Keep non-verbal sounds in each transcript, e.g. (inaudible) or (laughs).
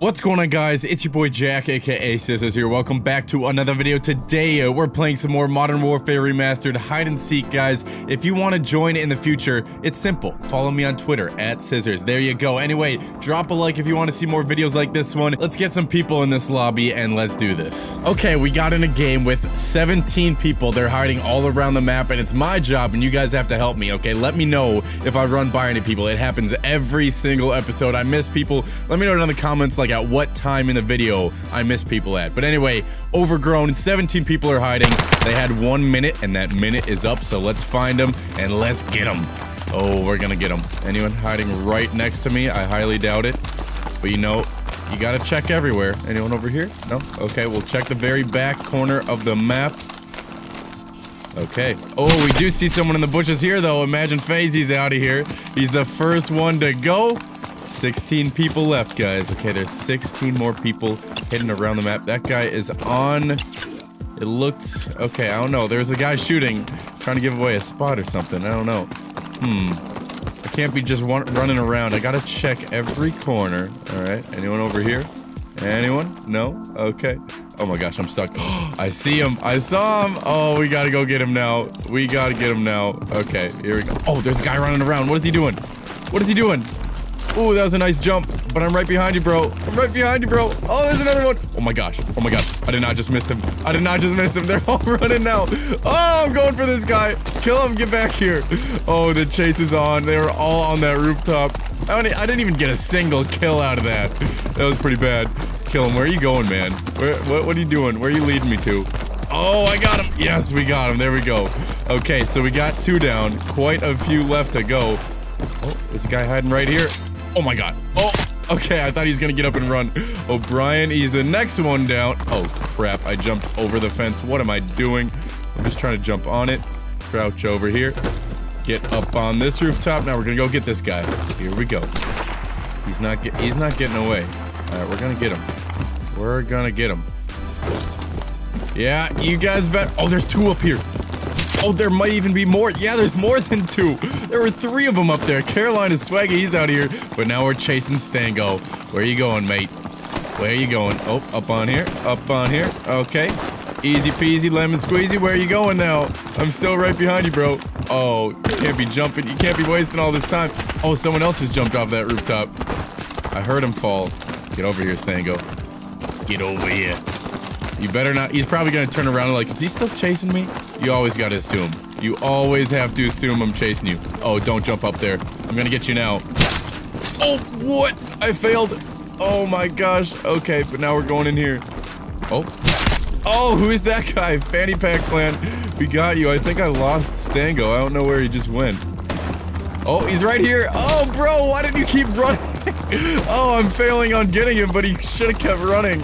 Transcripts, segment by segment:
What's going on guys, it's your boy Jack aka Cizzorz here, welcome back to another video. Today uh, we're playing some more Modern Warfare Remastered Hide and Seek guys. If you want to join in the future, it's simple, follow me on Twitter, at Cizzorz, there you go. Anyway, drop a like if you want to see more videos like this one. Let's get some people in this lobby and let's do this. Okay, we got in a game with 17 people, they're hiding all around the map and it's my job and you guys have to help me, okay? Let me know if I run by any people, it happens every single episode. I miss people, let me know down in the comments like at what time in the video I miss people at. But anyway, overgrown, 17 people are hiding. They had one minute and that minute is up. So let's find them and let's get them. Oh, we're gonna get them. Anyone hiding right next to me? I highly doubt it. But you know, you gotta check everywhere. Anyone over here? No? Okay, we'll check the very back corner of the map. Okay. Oh, we do see someone in the bushes here, though. Imagine FaZe's out of here. He's the first one to go. 16 people left, guys. Okay, there's 16 more people hidden around the map. That guy is on... It looked... Okay, I don't know. There's a guy shooting, trying to give away a spot or something. I don't know. Hmm. I can't be just one, running around. I gotta check every corner. Alright, anyone over here? Anyone? No? Okay. Oh my gosh, I'm stuck. (gasps) I see him. I saw him. Oh, we gotta go get him now. We gotta get him now. Okay, here we go. Oh, there's a guy running around. What is he doing? What is he doing? Ooh, that was a nice jump, but I'm right behind you, bro. I'm right behind you, bro. Oh, there's another one. Oh my gosh. Oh my gosh. I did not just miss him. I did not just miss him. (laughs) They're all running now. Oh, I'm going for this guy. Kill him. Get back here. Oh, the chase is on. They were all on that rooftop. I didn't even get a single kill out of that. That was pretty bad. Kill him. Where are you going, man? Where, what, what are you doing? Where are you leading me to? Oh, I got him. Yes, we got him. There we go. Okay, so we got two down. Quite a few left to go. Oh, there's a guy hiding right here. Oh my god. Oh, okay, I thought he's gonna get up and run. O'Brien, he's the next one down. Oh, crap, I jumped over the fence. What am I doing? I'm just trying to jump on it. Crouch over here. Get up on this rooftop. Now we're gonna go get this guy. Here we go. He's not get he's not getting away. Alright, we're gonna get him. We're gonna get him. Yeah, you guys bet. Oh, there's two up here. Oh, there might even be more. Yeah, there's more than two. There were three of them up there. Carolina Swaggy. He's out here. But now we're chasing Stango. Where are you going, mate? Where are you going? Oh, up on here. Up on here. Okay. Easy peasy, lemon squeezy. Where are you going now? I'm still right behind you, bro. Oh, you can't be jumping. You can't be wasting all this time. Oh, someone else has jumped off that rooftop. I heard him fall. Get over here, Stango. Get over here. You better not. He's probably going to turn around and like, is he still chasing me? You always got to assume. You always have to assume I'm chasing you. Oh, don't jump up there. I'm going to get you now. Oh, what? I failed. Oh my gosh. Okay, but now we're going in here. Oh. Oh, who is that guy? Fanny Pack Clan. We got you. I think I lost Stango. I don't know where he just went. Oh, he's right here. Oh, bro, why did you keep running? (laughs) oh, I'm failing on getting him, but he should have kept running.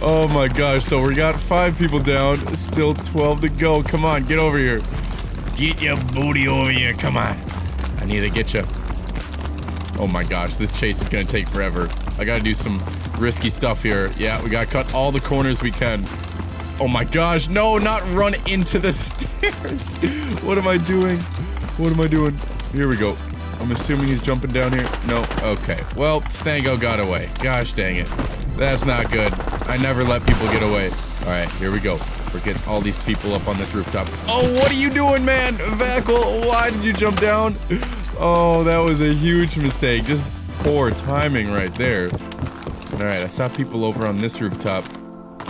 Oh my gosh, so we got five people down, still 12 to go. Come on, get over here. Get your booty over here, come on. I need to get you. Oh my gosh, this chase is gonna take forever. I gotta do some risky stuff here. Yeah, we gotta cut all the corners we can. Oh my gosh, no, not run into the (laughs) stairs. what am I doing? What am I doing? Here we go. I'm assuming he's jumping down here. No, okay. Well, Stango got away. Gosh dang it. That's not good. I never let people get away. All right, here we go. We're getting all these people up on this rooftop. Oh, what are you doing, man? Vackle, why did you jump down? Oh, that was a huge mistake. Just poor timing right there. All right, I saw people over on this rooftop.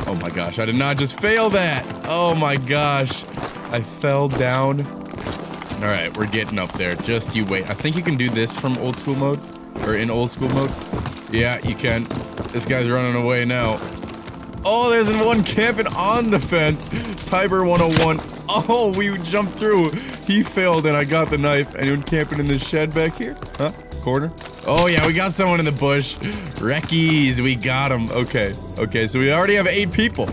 Oh my gosh, I did not just fail that. Oh my gosh. I fell down. All right, we're getting up there. Just you wait. I think you can do this from old school mode or in old school mode. Yeah, you can. This guy's running away now. Oh, there's one camping on the fence. Tiber 101. Oh, we jumped through. He failed and I got the knife. Anyone camping in the shed back here? Huh? Corner? Oh yeah, we got someone in the bush. Reckies, we got him. Okay, okay, so we already have eight people.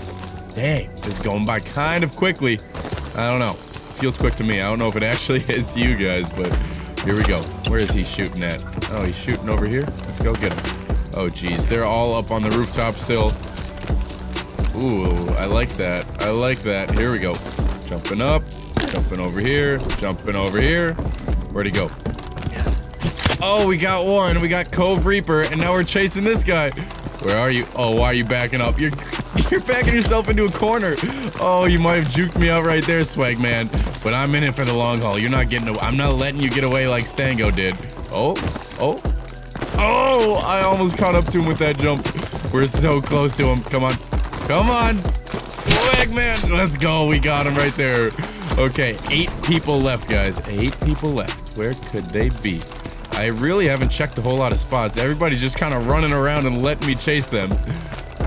Dang, this is going by kind of quickly. I don't know. Feels quick to me. I don't know if it actually (laughs) is to you guys, but here we go. Where is he shooting at? Oh, he's shooting over here. Let's go get him. Oh, geez. They're all up on the rooftop still. Ooh, I like that. I like that. Here we go. Jumping up. Jumping over here. Jumping over here. Where'd he go? Oh, we got one. We got Cove Reaper, and now we're chasing this guy. Where are you? Oh, why are you backing up? You're (laughs) you're backing yourself into a corner. Oh, you might have juked me out right there, swag man. But I'm in it for the long haul. You're not getting away. I'm not letting you get away like Stango did. Oh, oh, oh! I almost caught up to him with that jump. We're so close to him. Come on, come on, swag man. Let's go. We got him right there. Okay, eight people left, guys. Eight people left. Where could they be? I really haven't checked a whole lot of spots. Everybody's just kind of running around and letting me chase them.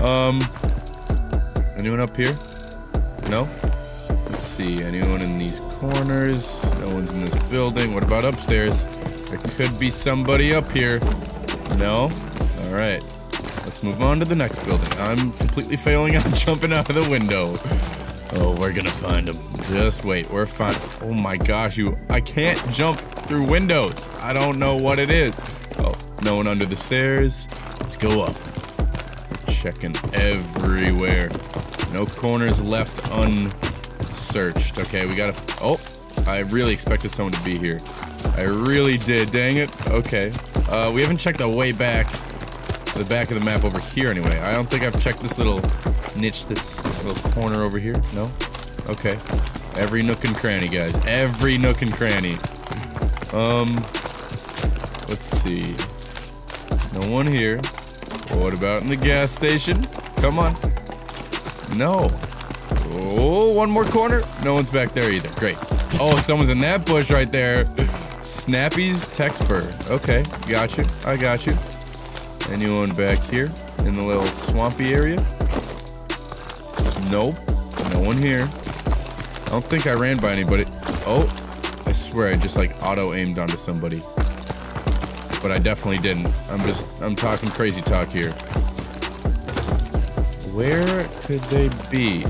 Um, anyone up here? No? Let's see, anyone in these corners? No one's in this building. What about upstairs? There could be somebody up here. No? Alright. Let's move on to the next building. I'm completely failing on (laughs) jumping out of the window. Oh, we're gonna find him. Just wait, we're fine. Oh my gosh, you- I can't jump through windows. I don't know what it is. Oh, no one under the stairs. Let's go up. Checking everywhere. No corners left unsearched. Okay, we gotta... Oh, I really expected someone to be here. I really did, dang it. Okay. Uh, we haven't checked the way back. The back of the map over here anyway. I don't think I've checked this little niche, this little corner over here. No? Okay. Every nook and cranny, guys. Every nook and cranny. Um, let's see. No one here. What about in the gas station? Come on. No. Oh, one more corner. No one's back there either. Great. Oh, someone's in that bush right there. Snappy's Texper. Okay, got you. I got you. Anyone back here in the little swampy area? Nope. No one here. I don't think I ran by anybody. Oh, I swear I just like auto aimed onto somebody. But I definitely didn't. I'm just, I'm talking crazy talk here. Where could they be?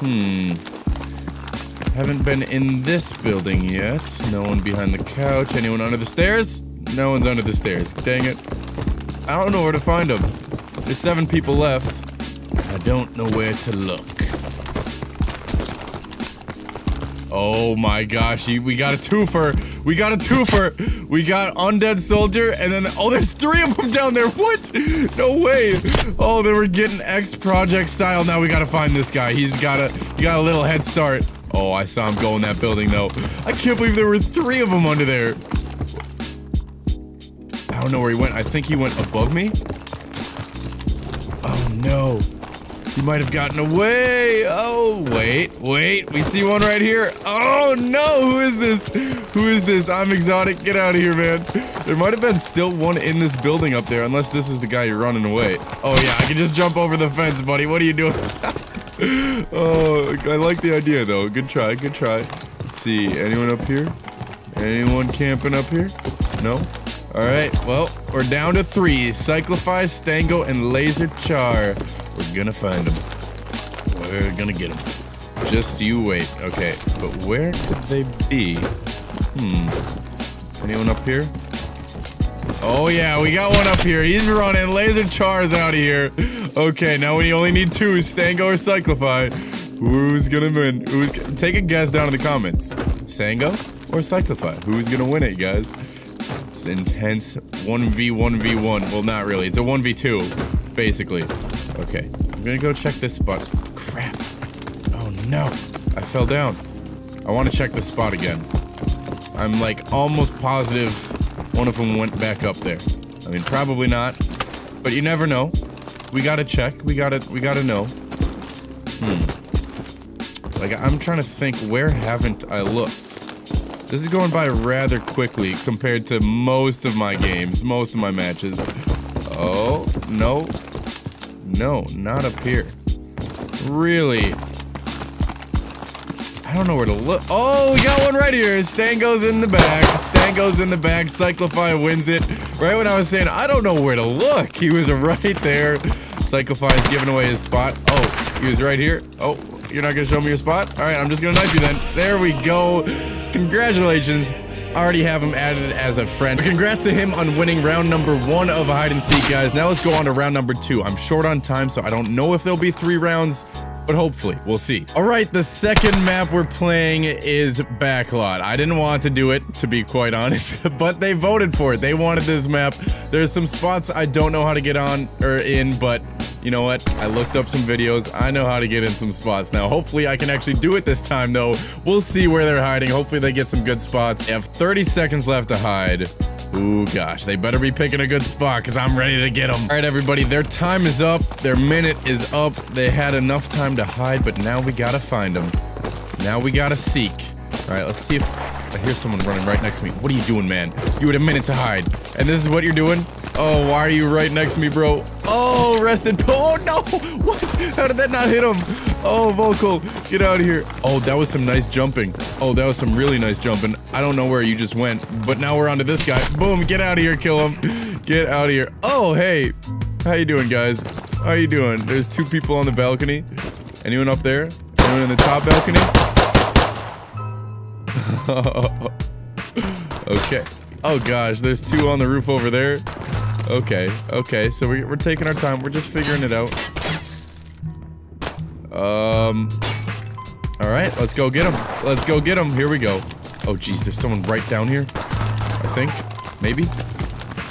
Hmm. Haven't been in this building yet. No one behind the couch. Anyone under the stairs? No one's under the stairs. Dang it. I don't know where to find them. There's seven people left. I don't know where to look. Oh my gosh, we got a twofer. We got a twofer. We got Undead Soldier, and then, oh, there's three of them down there. What? No way. Oh, they were getting X Project style. Now we gotta find this guy. He's got a, he got a little head start. Oh, I saw him go in that building, though. I can't believe there were three of them under there. I don't know where he went. I think he went above me. Oh, no. He might have gotten away. Oh, wait, wait. We see one right here. Oh, no. Who is this? Who is this? I'm exotic. Get out of here, man. There might have been still one in this building up there, unless this is the guy you're running away. Oh, yeah. I can just jump over the fence, buddy. What are you doing? (laughs) oh, I like the idea, though. Good try. Good try. Let's see. Anyone up here? Anyone camping up here? No? All right. Well, we're down to three. Cyclify, Stango, and Laser Char. We're gonna find them. We're gonna get them. Just you wait. Okay, but where could they be? Hmm. Anyone up here? Oh yeah, we got one up here. He's running. Laser Char's out of here. Okay, now we only need two, Stango or Cyclify. Who's gonna win? Who's take a guess down in the comments. Stango or Cyclify? Who's gonna win it, guys? It's intense 1v1v1. Well, not really. It's a 1v2, basically. Okay, I'm gonna go check this spot. Crap. Oh no. I fell down. I want to check this spot again. I'm like almost positive one of them went back up there. I mean, probably not, but you never know. We gotta check. We gotta, we gotta know. Hmm. Like, I'm trying to think, where haven't I looked? This is going by rather quickly compared to most of my games, most of my matches. Oh, no. No, not up here. Really? I don't know where to look. Oh, we got one right here. Stango's in the back. Stango's in the back. Cyclify wins it. Right when I was saying, I don't know where to look. He was (laughs) right there. Cyclify is giving away his spot. Oh, he was right here. Oh, you're not going to show me your spot? All right, I'm just going to knife you then. There we go. Congratulations. I already have him added as a friend. But congrats to him on winning round number one of hide and seek, guys. Now let's go on to round number two. I'm short on time, so I don't know if there'll be three rounds. But hopefully, we'll see. All right, the second map we're playing is Backlot. I didn't want to do it, to be quite honest, (laughs) but they voted for it. They wanted this map. There's some spots I don't know how to get on or in, but you know what? I looked up some videos. I know how to get in some spots now. Hopefully I can actually do it this time though. We'll see where they're hiding. Hopefully they get some good spots. They have 30 seconds left to hide. Ooh, gosh, they better be picking a good spot because I'm ready to get them. All right, everybody, their time is up. Their minute is up. They had enough time to hide, but now we gotta find them. Now we gotta seek. All right, let's see if I hear someone running right next to me. What are you doing, man? You had a minute to hide. And this is what you're doing? Oh, why are you right next to me, bro? Oh, rested. Oh, no! (laughs) What? How did that not hit him? Oh, Vocal, get out of here. Oh, that was some nice jumping. Oh, that was some really nice jumping. I don't know where you just went, but now we're onto this guy. Boom, get out of here, kill him. Get out of here. Oh, hey. How you doing, guys? How you doing? There's two people on the balcony. Anyone up there? Anyone in the top balcony? (laughs) okay. Oh gosh, there's two on the roof over there. Okay, okay, so we're, we're taking our time. We're just figuring it out. Um. All right, let's go get him. Let's go get him. Here we go. Oh, geez, there's someone right down here. I think. Maybe.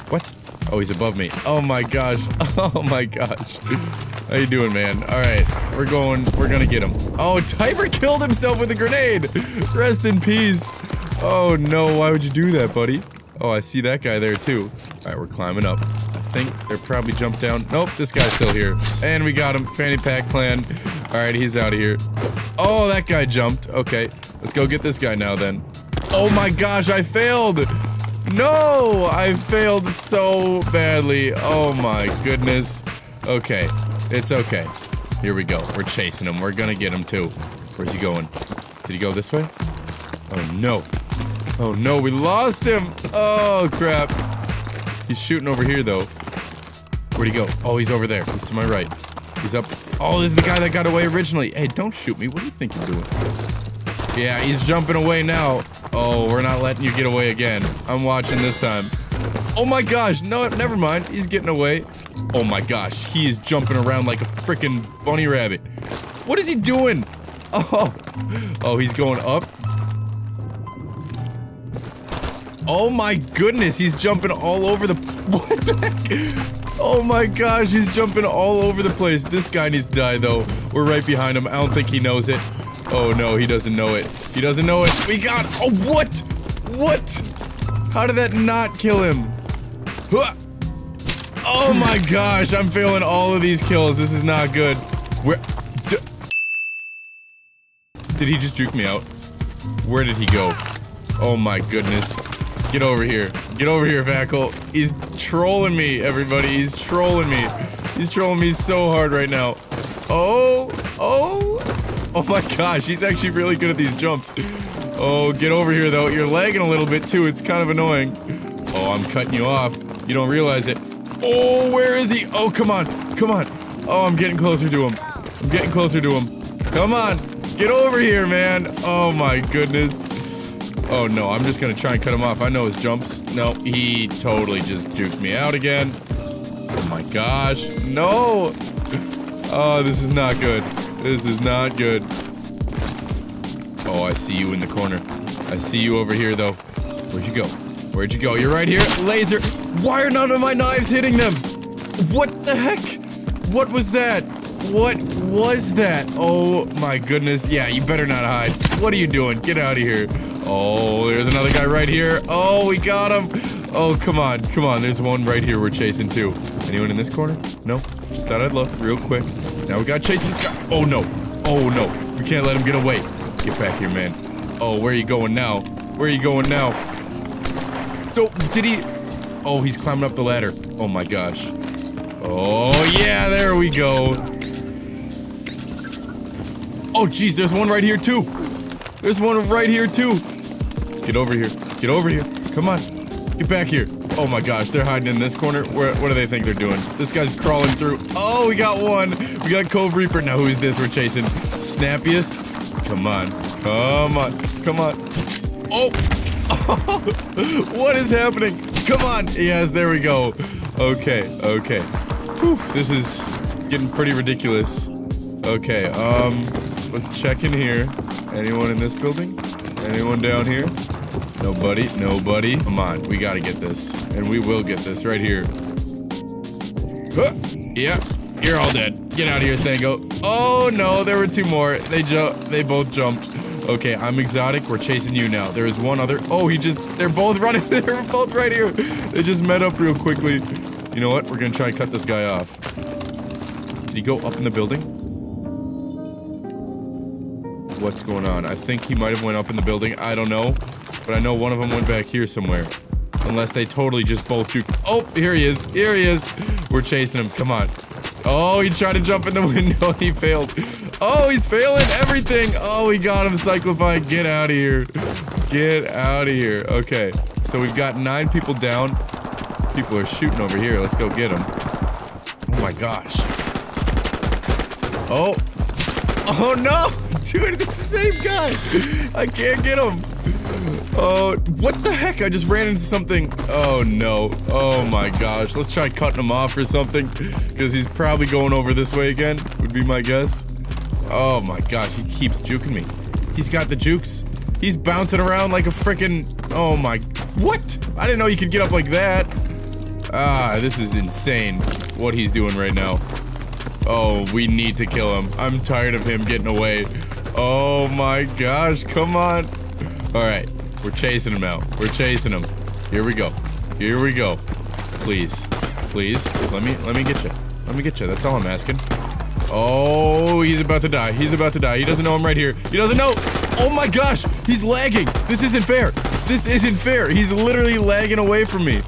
What? Oh, he's above me. Oh my gosh. (laughs) Oh my gosh. How you doing, man? All right, we're going. We're gonna get him. Oh, Tiber killed himself with a grenade. Rest in peace. Oh no, why would you do that, buddy? Oh, I see that guy there too. All right, we're climbing up. I think they're probably jumped down. Nope, this guy's still here. And we got him. Fanny Pack Clan. All right, he's out of here. Oh, that guy jumped. Okay, let's go get this guy now then. Oh my gosh, I failed. No, I failed so badly. Oh my goodness. Okay, it's okay. Here we go. We're chasing him. We're gonna get him too. Where's he going? Did he go this way? Oh no. Oh no, we lost him! Oh crap. He's shooting over here though. Where'd he go? Oh, he's over there. He's to my right. He's up. Oh, this is the guy that got away originally. Hey, don't shoot me. What do you think you're doing? Yeah, he's jumping away now. Oh, we're not letting you get away again. I'm watching this time. Oh my gosh. No, never mind. He's getting away. Oh my gosh. He's jumping around like a freaking bunny rabbit. What is he doing? (laughs) Oh. Oh, he's going up. Oh my goodness, he's jumping all over the- (laughs) What the heck? Oh my gosh, he's jumping all over the place. This guy needs to die though. We're right behind him. I don't think he knows it. Oh no, he doesn't know it. He doesn't know it. We got- Oh, what? What? How did that not kill him? Oh my gosh, I'm failing all of these kills. This is not good. Where- Did he just juke me out? Where did he go? Oh my goodness. Get over here. Get over here, Vackle. He's trolling me, everybody. He's trolling me. He's trolling me so hard right now. Oh, oh. Oh my gosh, he's actually really good at these jumps. Oh, get over here, though. You're lagging a little bit, too. It's kind of annoying. Oh, I'm cutting you off. You don't realize it. Oh, where is he? Oh, come on. Come on. Oh, I'm getting closer to him. I'm getting closer to him. Come on. Get over here, man. Oh my goodness. Oh no, I'm just gonna try and cut him off. I know his jumps. No, he totally just juked me out again. Oh my gosh. No! Oh, this is not good. This is not good. Oh, I see you in the corner. I see you over here, though. Where'd you go? Where'd you go? You're right here. Laser. Why are none of my knives hitting them? What the heck? What was that? What was that? Oh my goodness. Yeah, you better not hide. What are you doing? Get out of here. Oh, there's another guy right here. Oh, we got him. Oh, come on. Come on. There's one right here we're chasing too. Anyone in this corner? No? Just thought I'd look real quick. Now we gotta chase this guy. Oh no. Oh no. We can't let him get away. Get back here, man. Oh, where are you going now? Where are you going now? Oh, did he? Oh, he's climbing up the ladder. Oh my gosh. Oh, yeah, there we go. Oh, jeez, there's one right here, too. There's one right here, too. Get over here. Get over here. Come on. Get back here. Oh my gosh, they're hiding in this corner. Where, what do they think they're doing? This guy's crawling through. Oh, we got one. We got Cove Reaper. Now, who is this we're chasing? Snappiest? Come on. Come on. Come on. Oh! (laughs) what is happening? Come on! Yes, there we go. Okay, okay. Whew, this is getting pretty ridiculous. Okay, um, let's check in here. Anyone in this building? Anyone down here? Nobody, nobody. Come on, we gotta get this. And we will get this right here. Huh. Yeah, you're all dead. Get out of here, Stango. Oh no, there were two more. They jump. They both jumped. Okay, I'm exotic. We're chasing you now. There is one other. Oh, he just. They're both (laughs) running. they're both right here. They just met up real quickly. You know what? We're gonna try and cut this guy off. Did he go up in the building? What's going on? I think he might have went up in the building. I don't know. But I know one of them went back here somewhere. Unless they totally just both do- Oh, here he is. Here he is. We're chasing him. Come on. Oh, he tried to jump in the (laughs) window. He failed. Oh, he's failing everything. Oh, we got him, Cyclify. Get out of here. Get out of here. Okay, so we've got nine people down. People are shooting over here. Let's go get them. Oh my gosh. Oh. Oh no! Dude, it's the same guy. I can't get him. Oh, what the heck? I just ran into something. Oh, no. Oh, my gosh. Let's try cutting him off or something. Because he's probably going over this way again, would be my guess. Oh, my gosh. He keeps juking me. He's got the jukes. He's bouncing around like a freaking... Oh, my... What? I didn't know you could get up like that. Ah, this is insane what he's doing right now. Oh, we need to kill him. I'm tired of him getting away. Oh my gosh, come on. All right, we're chasing him now. We're chasing him. Here we go. Here we go. Please. Please. Just let me let me get you. Let me get you. That's all I'm asking. Oh, he's about to die. He's about to die. He doesn't know I'm right here. He doesn't know. Oh my gosh. He's lagging. This isn't fair. This isn't fair. He's literally lagging away from me.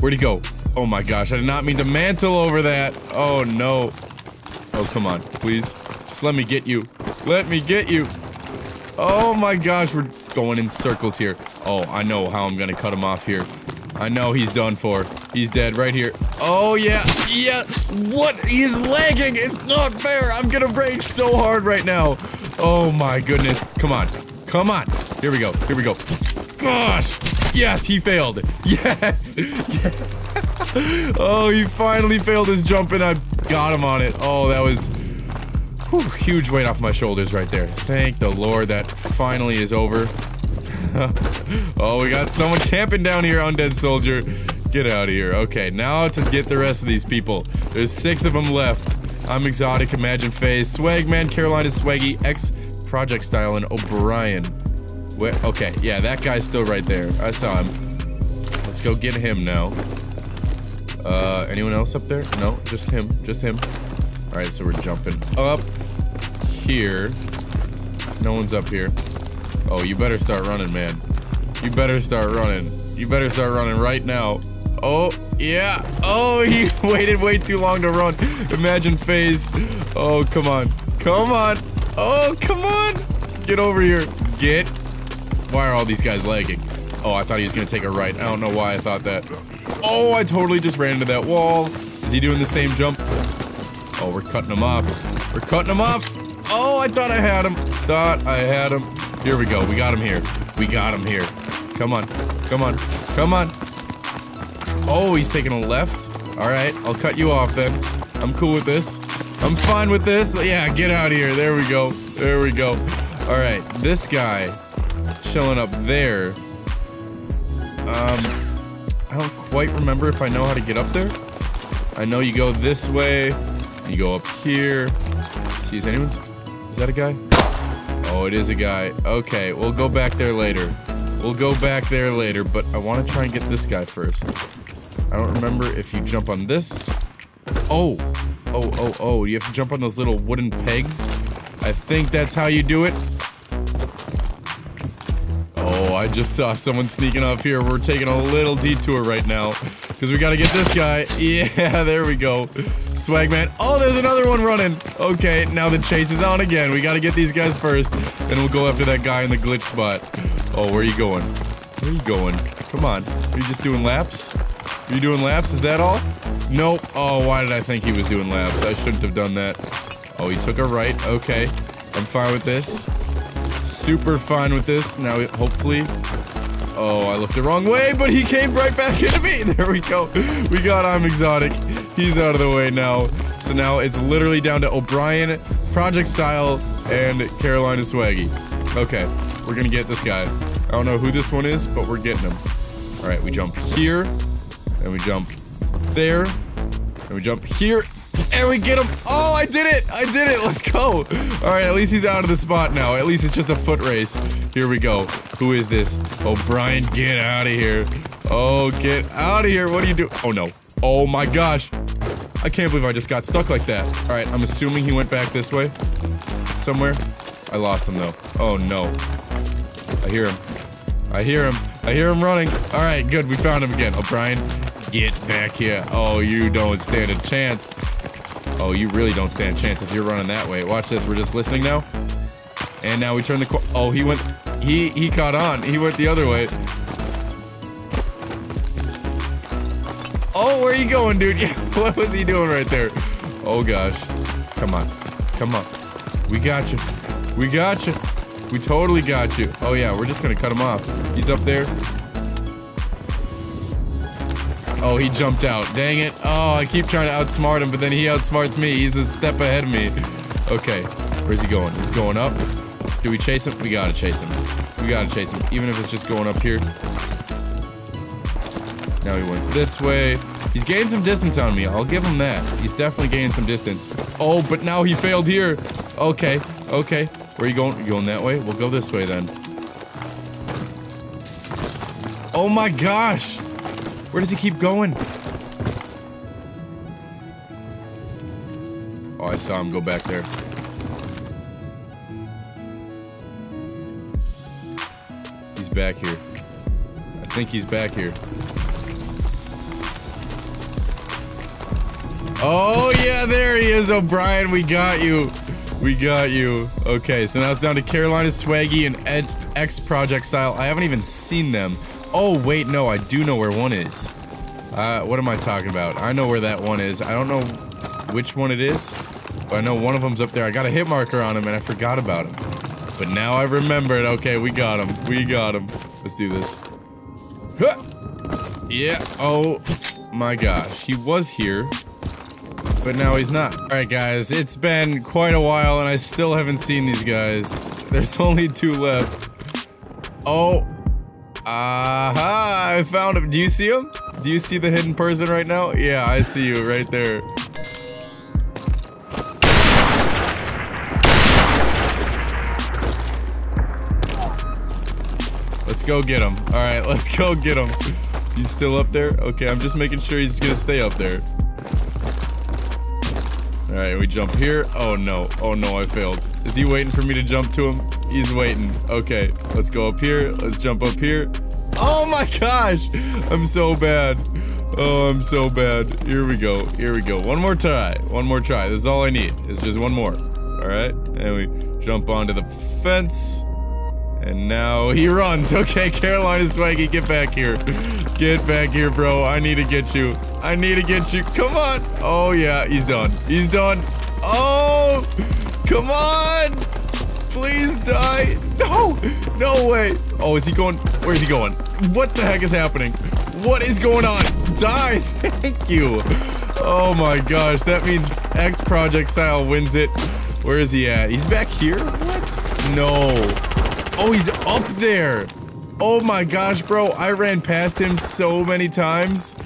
Where'd he go? Oh my gosh. I did not mean to mantle over that. Oh no. Oh, come on. Please. Just let me get you. Let me get you. Oh my gosh, we're going in circles here. Oh, I know how I'm gonna cut him off here. I know he's done for. He's dead right here. Oh yeah, yeah. What? He's lagging. It's not fair. I'm gonna rage so hard right now. Oh my goodness. Come on. Come on. Here we go. Here we go. Gosh. Yes, he failed. (laughs) Yes. (laughs) (laughs) oh, he finally failed his jump and I got him on it. Oh, that was Whew, huge weight off my shoulders right there. Thank the Lord that finally is over. (laughs) oh, we got someone camping down here, Undead Soldier. Get out of here. Okay, now to get the rest of these people. There's six of them left. I'm Exotic, Imagine Phase, Swagman, Carolina Swaggy, X Project Style, and O'Brien. Okay, yeah, that guy's still right there. I saw him. Let's go get him now. Uh, anyone else up there? No, just him. Just him. Alright, so we're jumping up here. No one's up here. Oh, you better start running, man. You better start running. You better start running right now. Oh, yeah. Oh, (laughs) he waited way too long to run. Imagine phase. Oh, come on. Come on. Oh, come on. Get over here. Get. Why are all these guys lagging? Oh, I thought he was going to take a right. I don't know why I thought that. Oh, I totally just ran into that wall. Is he doing the same jump? Oh, we're cutting him off. We're cutting him off. Oh, I thought I had him. Thought I had him. Here we go. We got him here. We got him here. Come on. Come on. Come on. Oh, he's taking a left. All right. I'll cut you off then. I'm cool with this. I'm fine with this. Yeah, get out of here. There we go. There we go. All right. This guy chilling up there. Um, I don't quite remember if I know how to get up there. I know you go this way. You go up here. See, is anyone... Is that a guy? Oh, it is a guy. Okay, we'll go back there later. We'll go back there later, but I want to try and get this guy first. I don't remember if you jump on this. Oh. Oh, oh, oh. You have to jump on those little wooden pegs. I think that's how you do it. I just saw someone sneaking up here. We're taking a little detour right now. Because we gotta get this guy. (laughs) Yeah, there we go. Swagman. Oh, there's another one running. Okay, now the chase is on again. We gotta get these guys first. Then we'll go after that guy in the glitch spot. Oh, where are you going? Where are you going? Come on. Are you just doing laps? Are you doing laps? Is that all? Nope. Oh, why did I think he was doing laps? I shouldn't have done that. Oh, he took a right. Okay. I'm fine with this. Super fine with this. Now, hopefully... Oh, I looked the wrong way, but he came right back (laughs) into me. There we go. We got I'm exotic. He's out of the way now. So now it's literally down to O'Brien, Project Style, and Carolina Swaggy. Okay, we're gonna get this guy. I don't know who this one is, but we're getting him. All right, we jump here, and we jump there, and we jump here, and we get him. Oh, I did it! I did it! (laughs) Let's go! All right, at least he's out of the spot now. At least it's just a foot race. Here we go. Who is this? Oh, O'Brien, get out of here. Oh, get out of here. What are you doing? Oh, no. Oh, my gosh. I can't believe I just got stuck like that. All right, I'm assuming he went back this way. Somewhere. I lost him, though. Oh, no. I hear him. I hear him. I hear him running. All right, good. We found him again. Oh, O'Brien, get back here. Oh, you don't stand a chance. Oh, you really don't stand a chance if you're running that way. Watch this. We're just listening now. And now we turn the... Oh, he went... He, he caught on. He went the other way. Oh, where are you going, dude? (laughs) What was he doing right there? Oh, gosh. Come on. Come on. We got you. We got you. We totally got you. Oh, yeah, we're just gonna cut him off. He's up there. Oh, he jumped out. Dang it. Oh, I keep trying to outsmart him, but then he outsmarts me. He's a step ahead of me. Okay. Where's he going? He's going up. Do we chase him? We gotta chase him. We gotta chase him. Even if it's just going up here. Now he went this way. He's gained some distance on me. I'll give him that. He's definitely gained some distance. Oh, but now he failed here. Okay. Okay. Where are you going? You going that way? We'll go this way then. Oh my gosh. Where does he keep going? Oh, I saw him go back there. He's back here. I think he's back here. Oh, yeah, there he is, O'Brien. We got you. We got you. Okay, so now it's down to Carolina Swaggy and X Project Style. I haven't even seen them. Oh, wait, no, I do know where one is. Uh, what am I talking about? I know where that one is. I don't know which one it is, but I know one of them's up there. I got a hit marker on him, and I forgot about him. But now I remembered. Okay, we got him. We got him. Let's do this. Huh. Yeah. Oh, my gosh. He was here but now he's not. Alright guys, it's been quite a while and I still haven't seen these guys. There's (laughs) only two left. Oh. Aha! I found him. Do you see him? Do you see the hidden person right now? Yeah, I see you right there. Let's go get him. Alright, (laughs) let's go get him. He's still up there? Okay, I'm just making sure he's gonna stay up there. Alright, we jump here. Oh no. Oh no, I failed. Is he waiting for me to jump to him? He's waiting. Okay, let's go up here. Let's jump up here. Oh my gosh! I'm so bad. Oh, I'm so bad. Here we go. Here we go. One more try. One more try. This is all I need. It's just one more. Alright, and we jump onto the fence. And now he runs. (laughs) Okay, Carolina Swaggy, get back here. Get back here, bro. I need to get you. I need to get you. Come on. Oh, yeah. He's done. He's done. Oh, come on. Please die. No. No way. Oh, is he going? Where is he going? What the heck is happening? What is going on? Die. (laughs) Thank you. Oh my gosh. That means X Project Style wins it. Where is he at? He's back here? What? No. Oh, he's up there. Oh my gosh, bro. I ran past him so many times.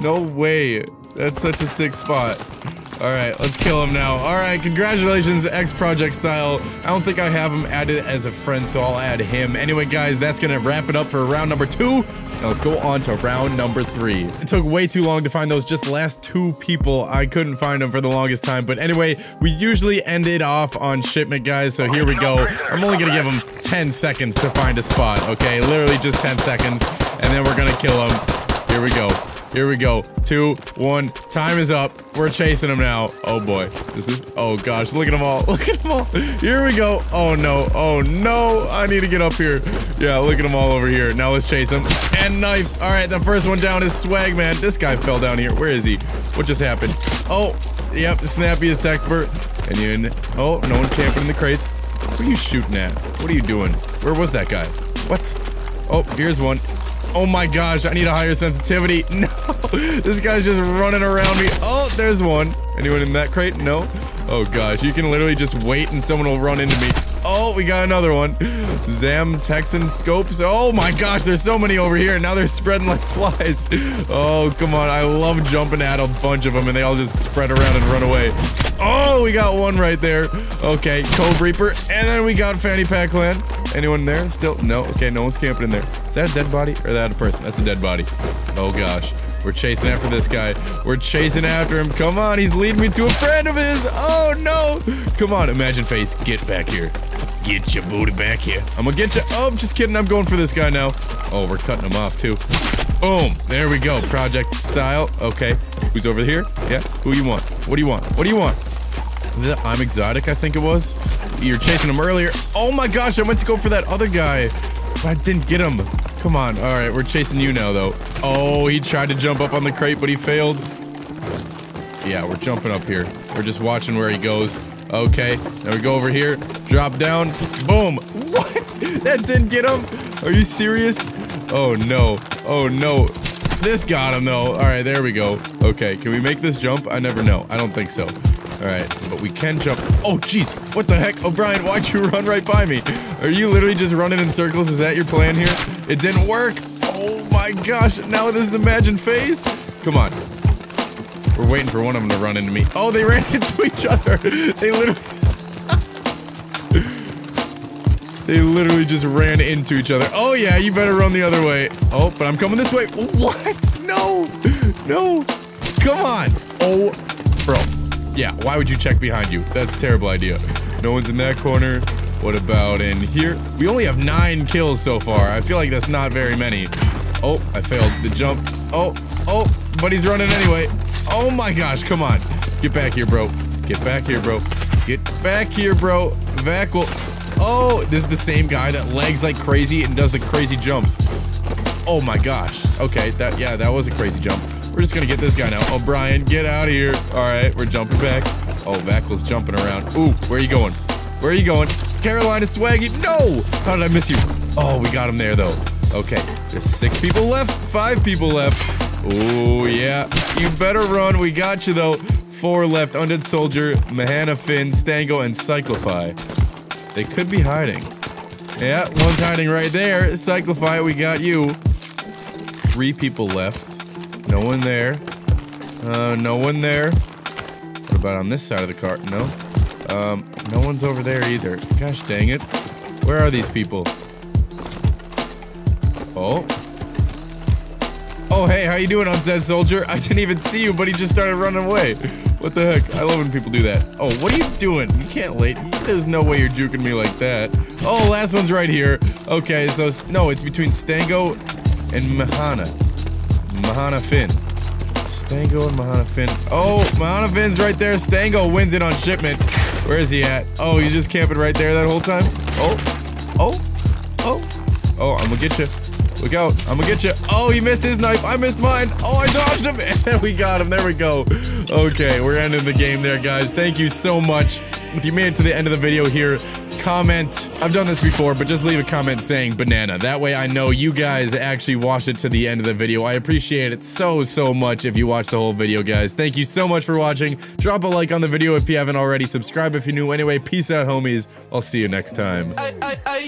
No way. That's such a sick spot. Alright, let's kill him now. Alright, congratulations, X Project Style. I don't think I have him added as a friend, so I'll add him. Anyway, guys, that's gonna wrap it up for round number two. Now let's go on to round number three. It took way too long to find those just last two people. I couldn't find them for the longest time. But anyway, we usually end it off on shipment, guys. So here we go. I'm only gonna give him 10 seconds to find a spot, okay? Literally just 10 seconds. And then we're gonna kill him. Here we go. Here we go. Two, one. Time is up. We're chasing him now. Oh boy. This is? Oh gosh. Look at them all. (laughs) Look at them all. Here we go. Oh no. Oh no. I need to get up here. Yeah, look at them all over here. Now let's chase him. And knife. All right. The first one down is Swag Man. This guy fell down here. Where is he? What just happened? Oh, yep. Snappiest expert. And you. Oh, no one camping in the crates. What are you shooting at? What are you doing? Where was that guy? What? Oh, here's one. Oh my gosh, I need a higher sensitivity. (laughs) No, this guy's just running around me. Oh, there's one. Anyone in that crate? No. Oh gosh, you can literally just wait and someone will run into me. Oh, we got another one. Zam Texan scopes. Oh my gosh, there's so many over here. Now they're spreading like (laughs) flies. Oh, come on. I love jumping at a bunch of them and they all just spread around and run away. Oh, we got one right there. Okay, Cove Reaper. And then we got Fanny Pack Clan. Anyone there? Still? No. Okay, no one's camping in there. Is that a dead body or that a person? That's a dead body. Oh gosh. We're chasing after this guy. We're chasing after him. Come on, he's leading me to a friend of his. Oh no. Come on, Imagine Face, get back here. Get your booty back here. I'm gonna get you. Oh, just kidding. I'm going for this guy now. Oh, we're cutting him off too. Boom. There we go. Project style. Okay. Who's over here? Yeah. Who you want? What do you want? What do you want? Is it I'm exotic? I think it was. You're chasing him earlier. Oh my gosh! I went to go for that other guy, but I didn't get him. Come on. All right, we're chasing you now, though. Oh, he tried to jump up on the crate, but he failed. Yeah, we're jumping up here. We're just watching where he goes. Okay, now we go over here, drop down, boom. (laughs) What? That didn't get him? Are you serious? Oh no, oh no. This got him though. All right, there we go. Okay, can we make this jump? I never know. I don't think so. All right, but we can jump. Oh, jeez. What the heck? O'Brien, oh, why'd you (laughs) run right by me? Are you literally just running in circles? Is that your plan here? It didn't work. Oh my gosh. Now this is Imagine Phase? Come on. We're waiting for one of them to run into me. Oh, they (laughs) ran into each other. They literally... (laughs) they literally just ran into each other. Oh, yeah, you better run the other way. Oh, but I'm coming this way. What? No. No. Come on. Oh. Yeah, why would you check behind you? That's a terrible idea. No one's in that corner. What about in here? We only have nine kills so far. I feel like that's not very many. Oh, I failed the jump. Oh, oh, but he's running anyway. Oh my gosh, come on. Get back here, bro. Get back here, bro. Get back here, bro. Vac will... Oh, this is the same guy that legs like crazy and does the crazy jumps. Oh my gosh. Okay, that yeah, that was a crazy jump. We're just gonna get this guy now. Oh, Brian, get out of here. All right, we're jumping back. Oh, Vackel's jumping around. Ooh, where are you going? Where are you going? Carolina Swaggy. No! How did I miss you? Oh, we got him there, though. Okay, there's six people left. Five people left. Oh, yeah. You better run. We got you, though. Four left. Undead Soldier, Mahana Finn, Stango, and Cyclify. They could be hiding. Yeah, one's hiding right there. Cyclify, we got you. Three people left. No one there. Uh, no one there. What about on this side of the cart? No. Um, no one's over there either. Gosh dang it. Where are these people? Oh. Oh, hey, how you doing, Undead Soldier? I didn't even see you, but he just started running away. What the heck? I love when people do that. Oh, what are you doing? You can't late. There's no way you're juking me like that. Oh, last one's right here. Okay, so, no, it's between Stango and Mahana. Mahana Finn. Stango and Mahana Finn. Oh, Mahana Finn's right there. Stango wins it on shipment. Where is he at? Oh, he's just camping right there that whole time? Oh, oh, oh, oh, I'm gonna get you. Look out. I'm gonna get you. Oh, he missed his knife. I missed mine. Oh, I dodged him. (laughs) And we got him. There we go. Okay, we're ending the game there, guys. Thank you so much. If you made it to the end of the video here, comment. I've done this before, but just leave a comment saying banana. That way I know you guys actually watched it to the end of the video. I appreciate it so, so much if you watch the whole video, guys. Thank you so much for watching. Drop a like on the video if you haven't already. Subscribe if you're new. Anyway, peace out, homies. I'll see you next time. I, I, I